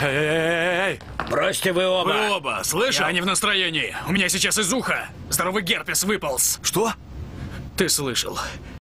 Эй-эй-эй! Бросьте вы оба. Вы оба, слышал? Я не в настроении. У меня сейчас из уха здоровый герпес выполз. Что? Ты слышал.